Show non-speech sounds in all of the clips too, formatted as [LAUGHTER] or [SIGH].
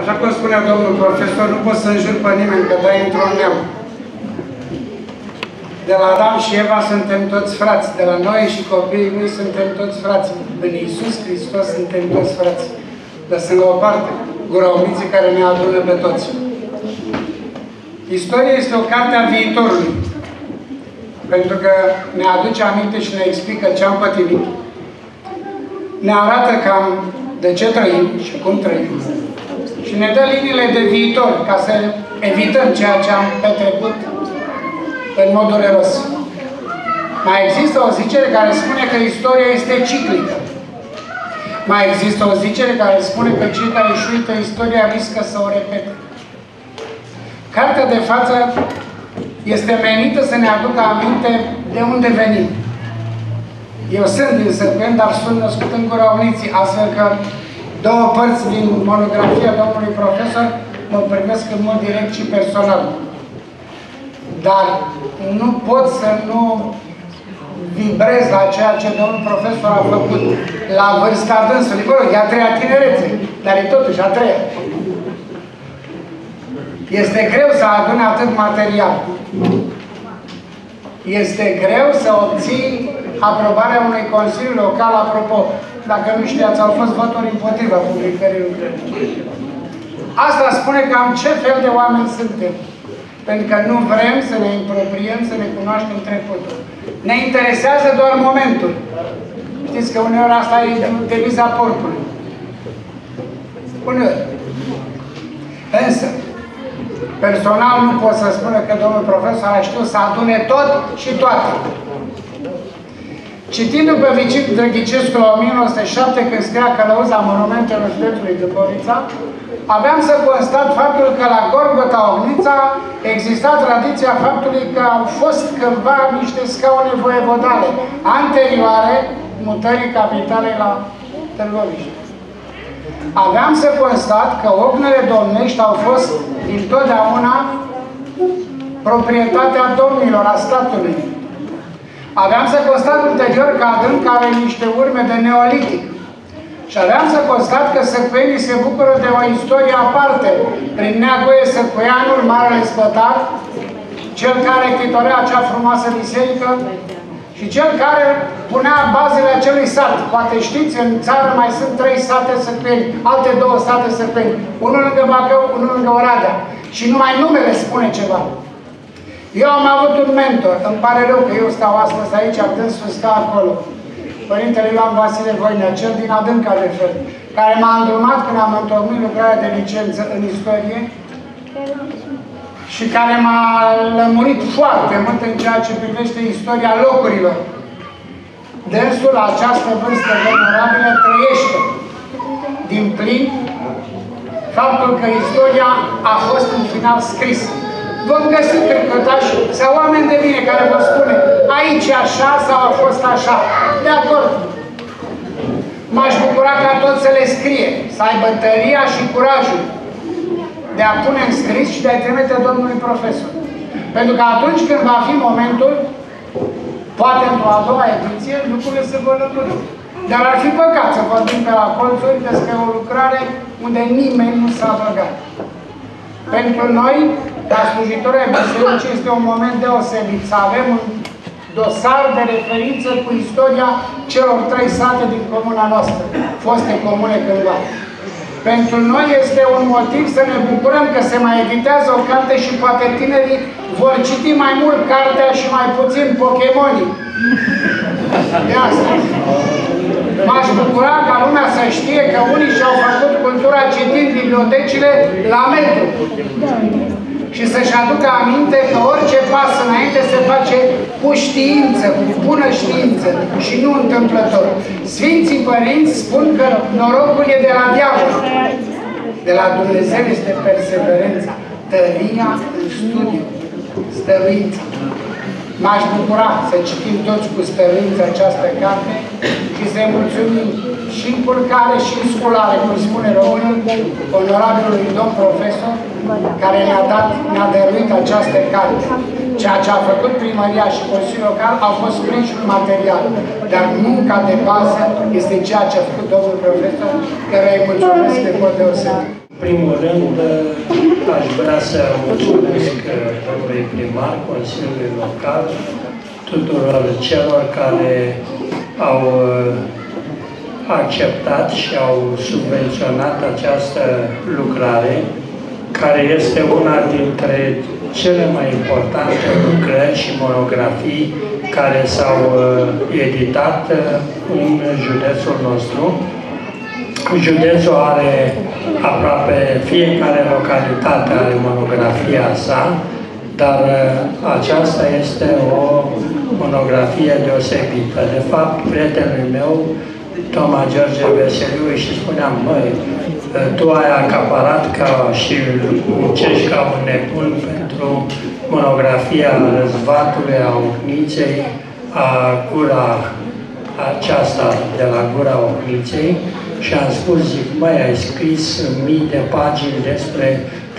Așa cum spunea domnul profesor, nu pot să înjur pe nimeni că dai într-un neam. De la Adam și Eva suntem toți frați, de la noi și copiii lui suntem toți frați. În Iisus Hristos suntem toți frați. Lăsând la o parte guraumiții care ne adună pe toți. Istoria este o carte a viitorului. Pentru că ne aduce aminte și ne explică ce am pătimit. Ne arată cam de ce trăim și cum trăim. Și ne dă liniile de viitor ca să evităm ceea ce am petrecut în mod dureros. Mai există o zicere care spune că istoria este ciclică. Mai există o zicere care spune că cei care își uită istoria riscă să o repete. Cartea de față este menită să ne aducă aminte de unde venim. Eu sunt din Săpeni, dar sunt născut în Gura Uniții, astfel că două părți din monografia domnului profesor mă privesc în mod direct și personal. Dar nu pot să nu vibrez la ceea ce domnul profesor a făcut la vârsta dânsului. Bă, e a treia tinerețe, dar e totuși a treia. Este greu să adune atât material. Este greu să obții aprobarea unui Consiliu Local, apropo, dacă nu știați, au fost voturi împotriva publicării lucrării. Asta spune cam ce fel de oameni suntem. Pentru că nu vrem să ne impropriem, să ne cunoaștem trecutul. Ne interesează doar momentul. Știți că uneori asta e deviza porcului. Uneori. Însă, personal nu pot să spună că domnul profesor a știut să adune tot și toate. Citindu-l pe Vicin Drăghicescu la 1907, când scria călăuza monumentelor județului Dâmbovița, aveam să constat faptul că la Gorgota Ognița exista tradiția faptului că au fost cândva niște scaune voievodale anterioare mutării capitalei la Târgoviște. Aveam să constat că ognele domnești au fost dintotdeauna proprietatea domnilor, a statului. Aveam să constat ulterior că adânc are niște urme de neolitic. Și aveam să constat că săcuienii se bucură de o istorie aparte. Prin Neagoie Săcuianul, Marele Spătat, cel care titorea acea frumoasă biserică și cel care punea bazele acelui sat. Poate știți, în țară mai sunt trei sate săcuieni, alte două sate săcuieni. Unul lângă Bacău, unul lângă Oradea. Și numai numele spune ceva. Eu am avut un mentor, îmi pare rău că eu stau astăzi aici, dânsul stă acolo. Părintele Ioan Vasile Voinea, cel din adânca de fel, care m-a îndrumat când am întocmit lucrarea de licență în istorie și care m-a lămurit foarte mult în ceea ce privește istoria locurilor. Dânsul, la această vârstă venerabile, trăiește din plin faptul că istoria a fost în final scrisă vom găsi cârcotași sau oameni de bine care vă spune aici așa sau a fost așa. De acord. M-aș bucura ca tot să le scrie, să aibă tăria și curajul de a pune în scris și de a trimite domnului profesor. Pentru că atunci când va fi momentul, poate într-o a doua ediție, lucrurile se vor lămuri. Dar ar fi păcat să vorbim pe la colțuri despre o lucrare unde nimeni nu s-a băgat. Pentru noi, ca slujitori ai Bisericii, este un moment deosebit să avem un dosar de referință cu istoria celor trei sate din comuna noastră, foste comune cândva. Pentru noi este un motiv să ne bucurăm că se mai editează o carte și poate tinerii vor citi mai mult cartea și mai puțin Pokémonii. De asta. M-aș bucura ca lumea să știe că unii și-au făcut cultura citind bibliotecile la metru. Și să-și aducă aminte că orice pas înainte se face cu știință, cu bună știință și nu întâmplător. Sfinții părinți spun că norocul e de la diavol. De la Dumnezeu este perseverența, tăria în studiu, stăruința. M-aș bucura să citim toți cu stăruință această carte și să-i mulțumim și în culcare și în sculare, cum spune românul, onorabilului domn profesor, care ne-a dat, ne-a dăruit această carte. Ceea ce a făcut primăria și Consiliul Local au fost sprijinul material, dar munca de bază este ceea ce a făcut domnul profesor, care îi mulțumesc de mod deosebit. Primul rând, aș vrea să mulțumesc domnului primar, Consiliului Local, tuturor celor care au acceptat și au subvenționat această lucrare, care este una dintre cele mai importante lucrări și monografii care s-au uh, editat uh, în județul nostru. Județul are aproape fiecare localitate are monografia sa, dar uh, aceasta este o monografie deosebită. De fapt, prietenul meu, Toma George Veseliu, și spuneam, măi, tu ai acaparat ca și muncești ca un nebun pentru monografia răzvatului, a Ocniței, a gura aceasta de la gura Ocniței și am spus, zic, măi, ai scris mii de pagini despre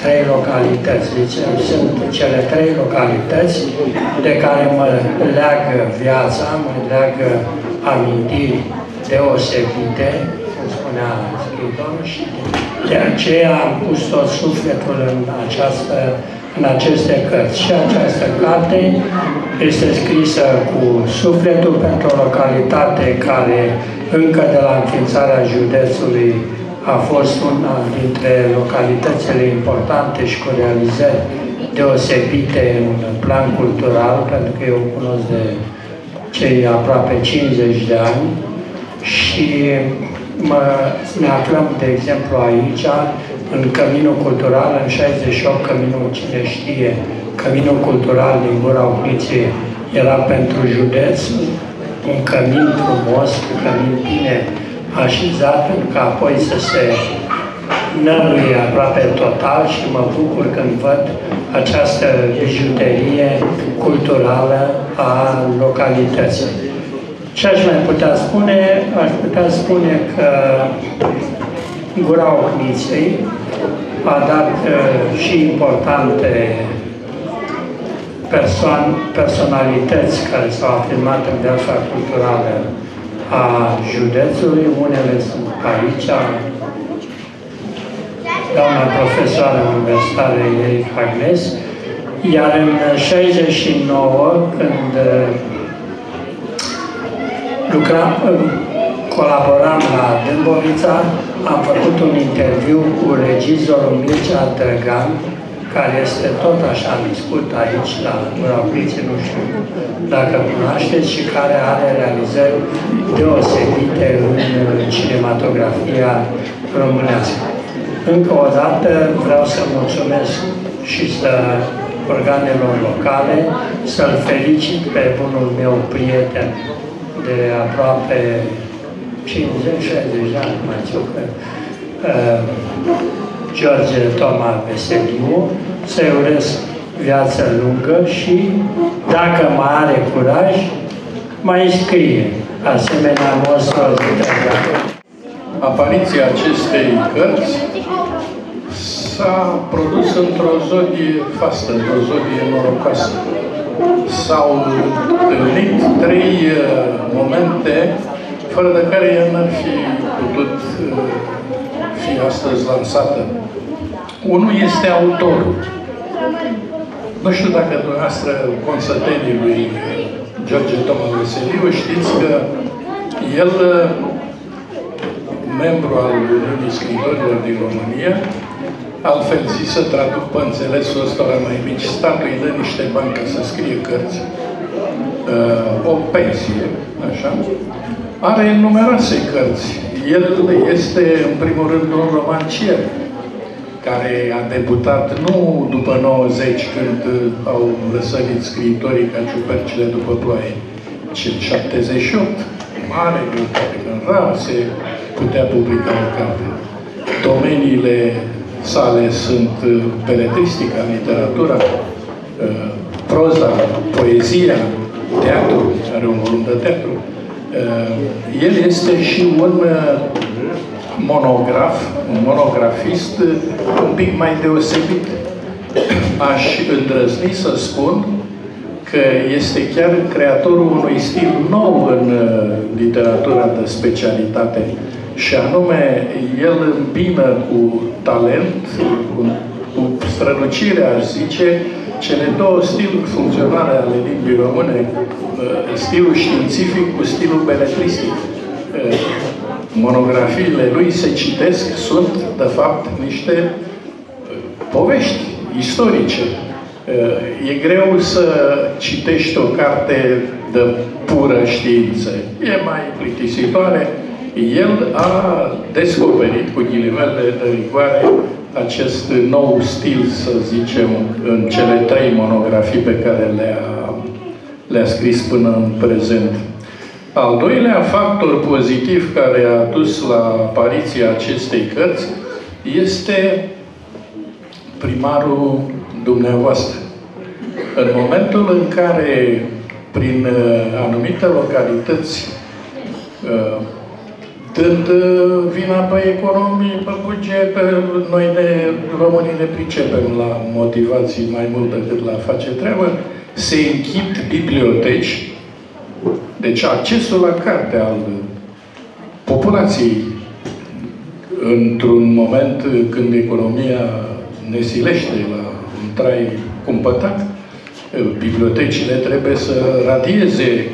trei localități. Deci sunt cele trei localități de care mă leagă viața, mă leagă amintiri deosebite, cum spunea scriitorul, și de aceea am pus tot sufletul în, această, în aceste cărți. Și această carte este scrisă cu sufletul pentru o localitate care încă de la înființarea județului a fost una dintre localitățile importante și cu realizări deosebite în plan cultural, pentru că eu cunosc de cei aproape 50 de ani și mă, ne aflăm, de exemplu, aici, în Căminul Cultural, în 68, Căminul, cine știe, Căminul Cultural din Gura Opriției era pentru județ, un cămin frumos, un cămin bine așezat, pentru că apoi să se năruie aproape total și mă bucur când văd această bijuterie culturală a localității. Ce aș mai putea spune? Aș putea spune că Gura Ochniței a dat uh, și importante persoan, personalități care s-au afirmat în viața culturală a județului. Unele sunt aici, doamna profesoară universitară Eric Hagnes, iar în 69, când lucram, colaboram la Dâmbovița, am făcut un interviu cu regizorul Mircea Drăgan, care este tot așa născut aici, la Muraplițe, nu știu dacă cunoașteți, și care are realizări deosebite în cinematografia românească. Încă o dată vreau să mulțumesc și să organelor locale, să-l felicit pe bunul meu prieten de aproape 50-60 de ani, mai știu că uh, George Toma Veseliu, să-i urez viață lungă și, dacă mai are curaj, mai scrie asemenea monstruozitatea. Apariția acestei cărți s-a produs într-o zodie fastă, într-o zodie norocoasă s-au întâlnit trei uh, momente fără de care ea n-ar fi putut uh, fi astăzi lansată. Unul este autorul. Nu știu dacă dumneavoastră, consătenii lui George Toma Veseliu, știți că el, membru al Uniunii Scriitorilor din România, altfel zis să traduc pe înțelesul ăsta mai mici, statul îi dă niște bani ca să scrie cărți, uh, o pensie, așa, are numeroase cărți. El este, în primul rând, un romancier, care a debutat nu după 90, când au lăsărit scriitorii ca ciupercile după ploaie, ci în 78, mare greutate, când rar se putea publica o carte. Domeniile sale sunt uh, beletristica, literatura, uh, proza, poezia, teatru, are un volum de teatru. Uh, el este și un monograf, un monografist un pic mai deosebit. [COUGHS] Aș îndrăzni să spun că este chiar creatorul unui stil nou în literatura de specialitate și anume el îmbină cu talent, cu, cu strălucire, aș zice, cele două stiluri funcționale ale limbii române, uh, stilul științific cu stilul beletristic. Uh, monografiile lui se citesc, sunt, de fapt, niște uh, povești istorice. E greu să citești o carte de pură știință. E mai plictisitoare. El a descoperit, cu ghilimele de rigoare, acest nou stil, să zicem, în cele trei monografii pe care le-a le, -a, scris până în prezent. Al doilea factor pozitiv care a dus la apariția acestei cărți este primarul dumneavoastră. În momentul în care, prin uh, anumite localități, uh, dând uh, vina pe economie, pe buget, noi ne, românii ne pricepem la motivații mai mult decât la face treabă, se închid biblioteci, deci accesul la carte al populației într-un moment când economia ne silește la un trai cumpătat, bibliotecile trebuie să radieze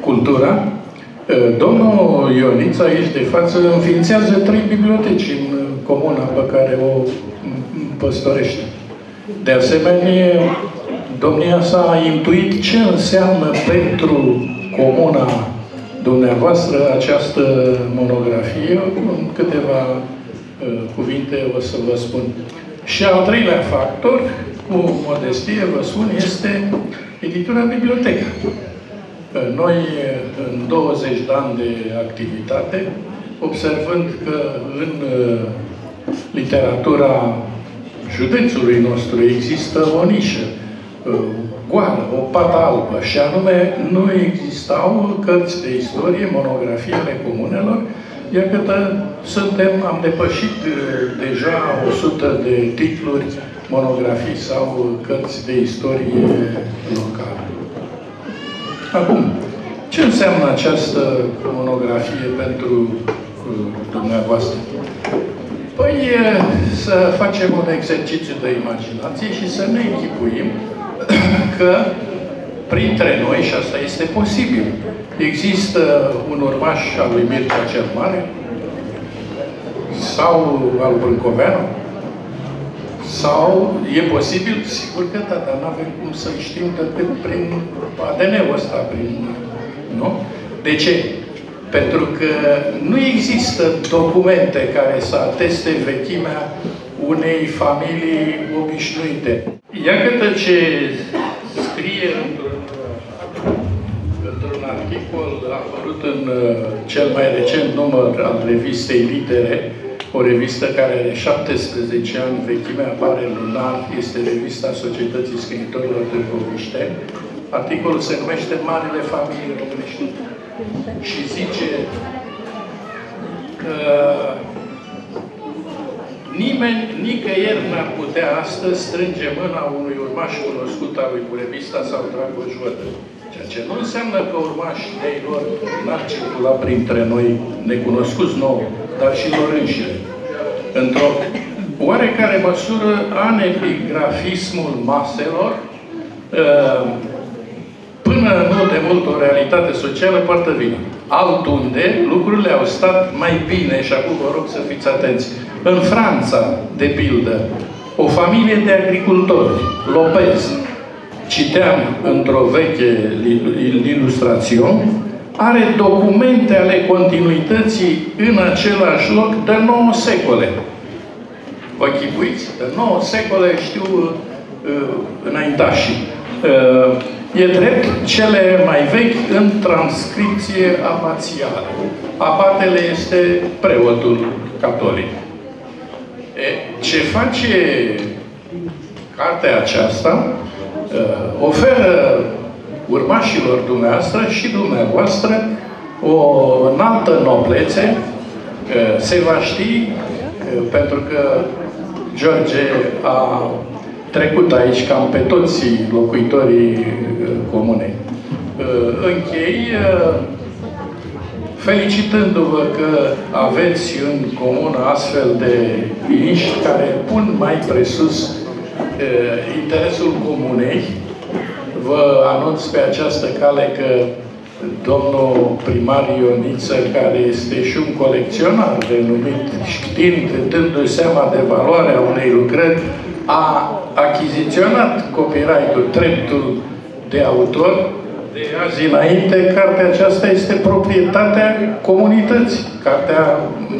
cultura, Eh, domnul Ionița aici de față înființează trei biblioteci în comuna pe care o păstorește. De asemenea, domnia sa a intuit ce înseamnă pentru comuna dumneavoastră această monografie. În câteva uh, cuvinte o să vă spun. Și al treilea factor, cu modestie vă spun, este editura bibliotecă. Noi, în 20 de ani de activitate, observând că în uh, literatura județului nostru există o nișă uh, goală, o pată albă, și anume nu existau cărți de istorie, monografii ale comunelor, iar că suntem, am depășit uh, deja 100 de titluri, monografii sau cărți de istorie locală. Acum, ce înseamnă această monografie pentru dumneavoastră? Păi să facem un exercițiu de imaginație și să ne închipuim [COUGHS] că printre noi, și asta este posibil, există un urmaș al lui Mircea cel Mare sau al Brâncoveanu, sau e posibil? Sigur că da, dar nu avem cum să știm decât prin ADN-ul ăsta, prin... Nu? De ce? Pentru că nu există documente care să ateste vechimea unei familii obișnuite. Iată ce scrie într-un într articol apărut în uh, cel mai recent număr al revistei Litere, o revistă care are 17 ani vechime, apare lunar, este revista Societății Scriitorilor de Poviște. Articolul se numește Marile Familii Românești. Și zice că nimeni, nicăieri n-ar putea astăzi strânge mâna unui urmaș cunoscut al lui Burevista sau Dragoș Vădă. Ceea ce nu înseamnă că urmașii de lor n-ar circula printre noi necunoscuți nou, dar și lor înșine. Într-o oarecare măsură, anepigrafismul maselor, uh, până nu de mult o realitate socială, poartă vină. Altunde, lucrurile au stat mai bine și acum vă rog să fiți atenți. În Franța, de pildă, o familie de agricultori, Lopez, citeam într-o veche ilustrațion, are documente ale continuității în același loc de 9 secole. Vă chipuiți? De 9 secole știu uh, înaintașii. Uh, e drept cele mai vechi în transcripție abațială. Abatele este preotul catolic. E, ce face cartea aceasta? Uh, oferă urmașilor dumneavoastră și dumneavoastră o înaltă noblețe, se va ști, pentru că George a trecut aici cam pe toți locuitorii comunei. Închei felicitându-vă că aveți în comun astfel de liniști care pun mai presus uh, interesul comunei. Vă anunț pe această cale că domnul primar Ioniță, care este și un colecționar denumit, știind, dându-i seama de valoarea unei lucrări, a achiziționat copyright-ul, dreptul de autor, de azi înainte, cartea aceasta este proprietatea comunității. Cartea,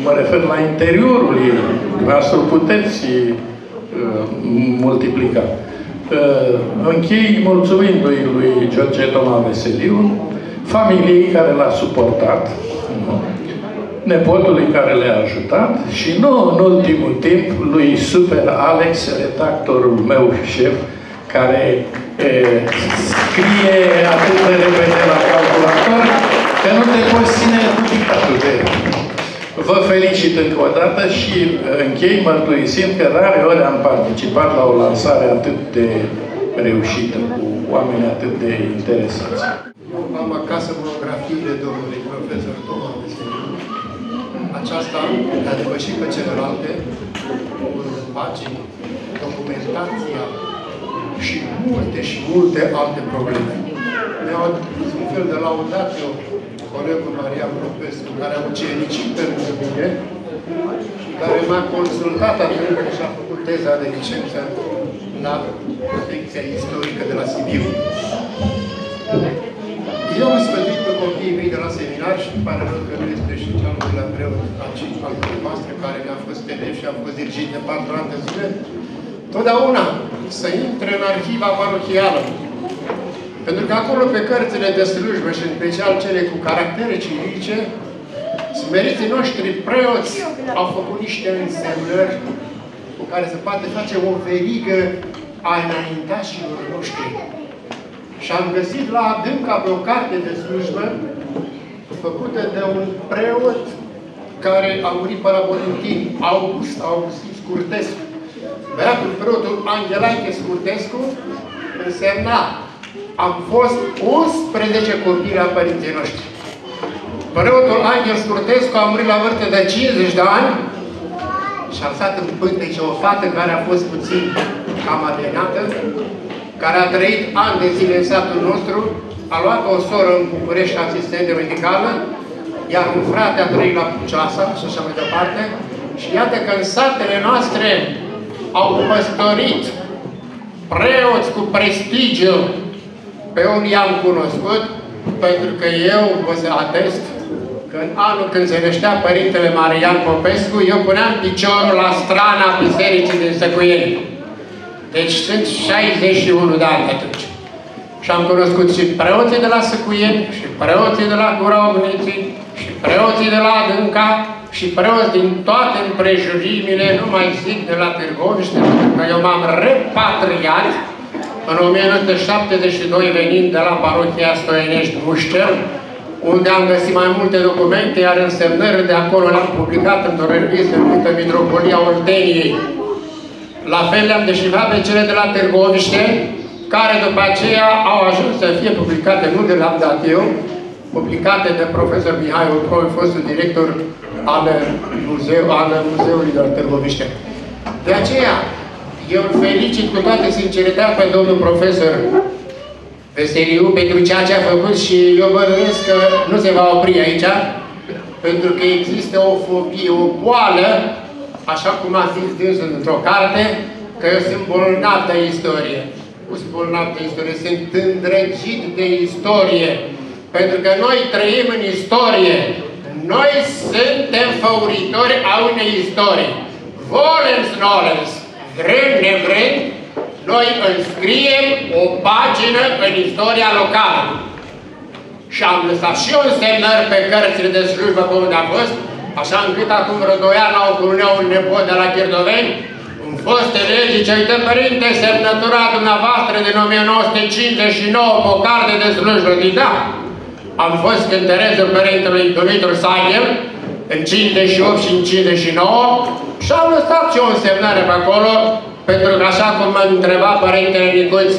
mă refer la interiorul ei. Dumneavoastră puteți uh, multiplica. Uh, închei mulțumindu-i lui George Toma Veseliu, familiei care l-a suportat, nepotului care le-a ajutat și nu în ultimul timp lui Super Alex, redactorul meu șef, care e, scrie atât de repede la calculator că nu te poți ține dictatul de el. Vă felicit încă o dată și închei mărturisind că rare ori am participat la o lansare atât de reușită, cu oameni atât de interesați. Am acasă monografiile domnului profesor Toma Veseliu. Aceasta a depășit pe celelalte, pagini, documentația și multe și multe alte probleme. Mi-au adus un fel de laudatio colegul Maria Profesor, care a ucenici pe lângă mine și care m-a consultat atunci când și-a făcut teza de licență la protecția istorică de la Sibiu. Eu am sfătuit pe copiii mei de la seminar și îmi pare rău că nu este și cel de la preot al noastră care mi-a fost elev și a fost dirigit de patru ani de zile, totdeauna să intre în arhiva parohială. Pentru că acolo, pe cărțile de slujbă și în special cele cu caractere civice, smeriții noștri preoți au făcut niște însemnări cu care se poate face o verigă a înaintașilor noștri. Și am găsit la adânca pe o carte de slujbă făcută de un preot care a murit pe la Borintin, August Augustin Scurtescu. Băiatul preotul Angelaiche Scurtescu însemna am fost 11 copii la părinții noștri. Preotul Angel Scurtescu a murit la vârstă de 50 de ani și a lăsat în pântece o fată care a fost puțin cam adenată, care a trăit ani de zile în satul nostru, a luat o soră în București asistentă medicală, iar un frate a trăit la Pucioasa și așa mai departe. Și iată că în satele noastre au păstorit preoți cu prestigiu pe unii i-am cunoscut, pentru că eu vă să atest că în anul când se năștea Părintele Marian Popescu, eu puneam piciorul la strana bisericii din Săcuieni. Deci sunt 61 de ani atunci. Și am cunoscut și preoții de la Săcuieni, și preoții de la Gura Ogniții, și preoții de la Adânca, și preoți din toate împrejurimile, nu mai zic de la Târgoviște, pentru că eu m-am repatriat în 1972 venind de la parohia Stoienești Mușter, unde am găsit mai multe documente, iar însemnări de acolo le-am publicat într-o revistă numită Mitropolia Olteniei. La fel le-am deșifrat pe cele de la Târgoviște, care după aceea au ajuns să fie publicate, nu de la dat eu, publicate de profesor Mihai Ulcoi, fostul director al, muzeu, al Muzeului de la Târgoviște. De aceea, eu îl felicit cu toată sinceritatea pe domnul profesor Veseliu pentru ceea ce a făcut și eu bănuiesc că nu se va opri aici, pentru că există o fobie, o boală, așa cum a zis Deus într-o carte, că eu sunt bolnav de istorie. Nu sunt bolnav de istorie, sunt îndrăgit de istorie. Pentru că noi trăim în istorie. Noi suntem făuritori a unei istorii. Volens nolens, vrând nevrând, noi înscriem o pagină în istoria locală. Și am lăsat și un semnăr pe cărțile de slujbă pe unde a fost, așa încât acum vreo doi ani au curunea un nepot de la Chirdoveni, un fost lege, ce uită părinte, semnătura dumneavoastră din 1959 pe o carte de slujbă, da. Am fost cântărezul părintelui Dumitru Sagel, în 58 și în 59 și am lăsat și o însemnare pe acolo, pentru că așa cum mă întreba Părintele Nicuț,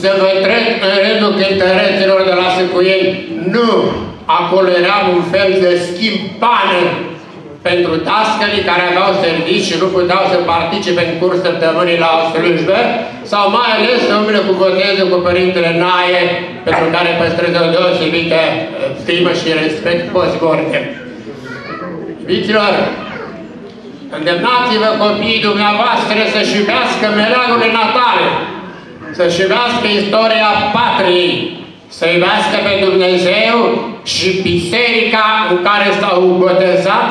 să vă trec în rândul cântăreților de la Sâcuieni. Nu! acolo era un fel de schimb pană pentru dascării care aveau servici și nu puteau să participe în curs săptămânii la o slujbă, sau mai ales să umble cu botezul cu Părintele Naie, pentru care păstrez o deosebită uh, stimă și respect post-morte. Iubiților, îndemnați-vă copiii dumneavoastră să-și iubească meleagurile natale, să-și iubească istoria patriei, să iubească pe Dumnezeu și biserica în care s-au botezat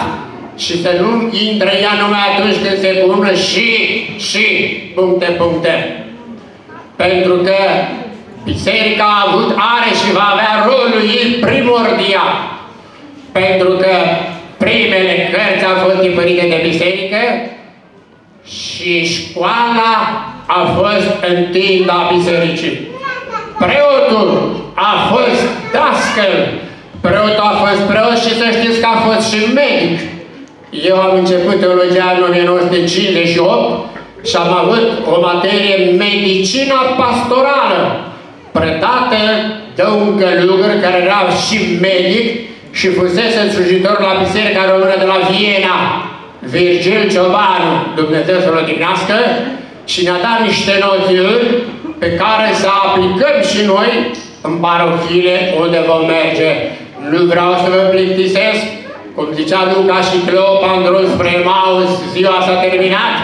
și să nu intre ea numai atunci când se pună și, și, puncte, puncte. Pentru că biserica a avut, are și va avea rolul ei primordial. Pentru că primele cărți au fost tipărite de biserică și școala a fost întinda bisericii. Preotul a fost dascăl, preotul a fost preot și să știți că a fost și medic. Eu am început teologia în 1958 și am avut o materie medicina pastorală, predată de un călugăr care era și medic și fusese slujitor la Biserica Română de la Viena, Virgil Ciobanu, Dumnezeu să-l odihnească, și ne-a dat niște noțiuni pe care să aplicăm și noi în parochiile unde vom merge. Nu vreau să vă plictisesc, cum zicea Luca și Cleopa în drum spre Maus, ziua s-a terminat,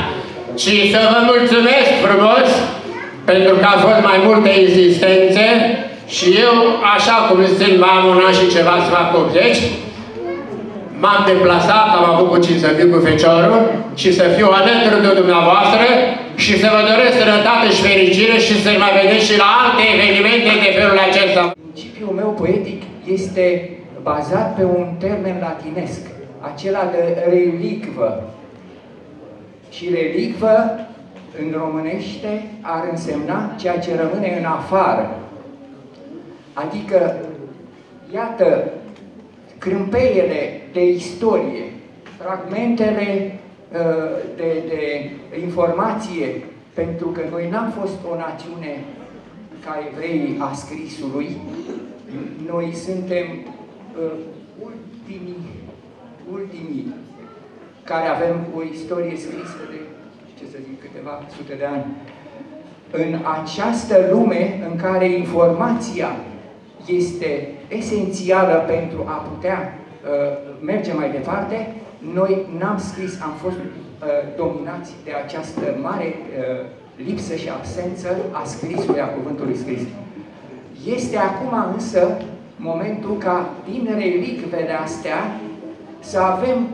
ci să vă mulțumesc frumos pentru că a fost mai multe insistențe și eu, așa cum sunt, am un an și ceva să fac 80, m-am deplasat, am avut cu cine să fiu cu feciorul și să fiu alături de dumneavoastră și să vă doresc sănătate și fericire și să mai vedeți și la alte evenimente de felul acesta. Principiul meu poetic este bazat pe un termen latinesc, acela de relicvă. Și relicvă, în românește, ar însemna ceea ce rămâne în afară. Adică, iată, crâmpeiele de istorie, fragmentele uh, de, de informație, pentru că noi n-am fost o națiune ca evrei a scrisului, noi suntem uh, ultimii, ultimii care avem o istorie scrisă de, ce să zic, câteva sute de ani. În această lume în care informația este esențială pentru a putea uh, merge mai departe, noi n-am scris, am fost uh, dominați de această mare uh, lipsă și absență a scrisului, a cuvântului scris. Este acum însă momentul ca din relicvele astea să avem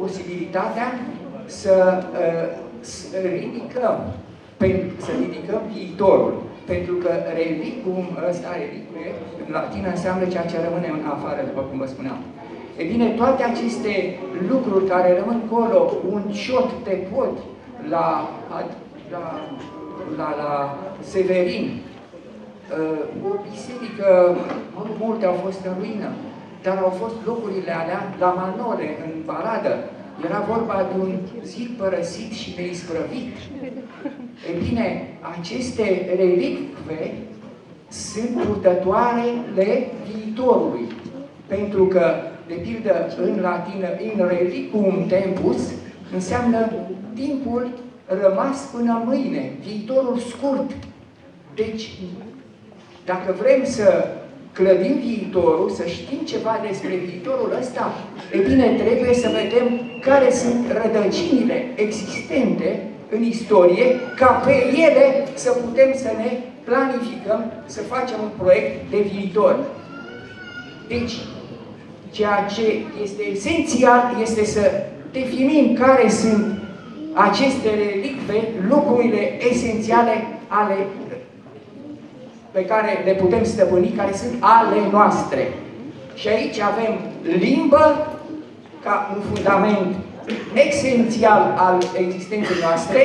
posibilitatea să, uh, să ridicăm, să ridicăm viitorul. Pentru că relicum, ăsta relicue, în latină înseamnă ceea ce rămâne în afară, după cum vă spuneam. E bine, toate aceste lucruri care rămân acolo, un ciot de pod la, la, la, la Severin, uh, o biserică, multe au fost în ruină, dar au fost locurile alea la Manole, în Baradă, era vorba de un zid părăsit și neisprăvit. E bine, aceste relicve sunt purtătoarele viitorului. Pentru că, de pildă, în latină, in relicum tempus, înseamnă timpul rămas până mâine, viitorul scurt. Deci, dacă vrem să clădim viitorul, să știm ceva despre viitorul ăsta, e bine, trebuie să vedem care sunt rădăcinile existente în istorie, ca pe ele să putem să ne planificăm, să facem un proiect de viitor. Deci, ceea ce este esențial este să definim care sunt aceste relicve, lucrurile esențiale ale pe care le putem stăpâni, care sunt ale noastre. Și aici avem limbă ca un fundament esențial al existenței noastre.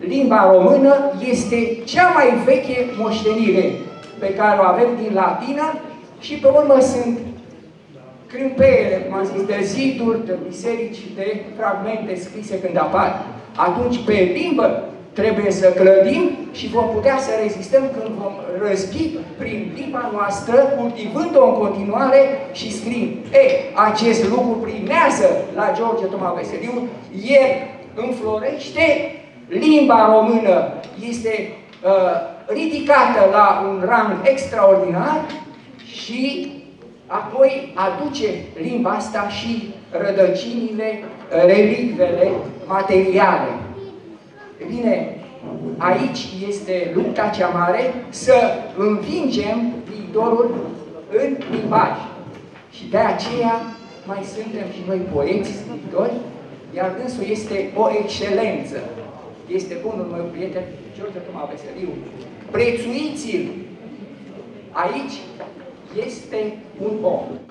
Limba română este cea mai veche moștenire pe care o avem din latină și pe urmă sunt crâmpeele, cum am zis, de ziduri, de biserici, de fragmente scrise când apar. Atunci, pe limbă, trebuie să clădim și vom putea să rezistăm când vom răspi prin limba noastră, cultivând-o în continuare și scriind. E, acest lucru primează la George Toma Veseliu, el înflorește, limba română este uh, ridicată la un rang extraordinar și apoi aduce limba asta și rădăcinile, relicvele materiale. Bine, aici este lupta cea mare să învingem viitorul în limbaj. Și de aceea mai suntem și noi poeți scriitori, iar dânsul este o excelență. Este bunul meu prieten, George Toma Veseliu. Prețuiți-l! Aici este un om.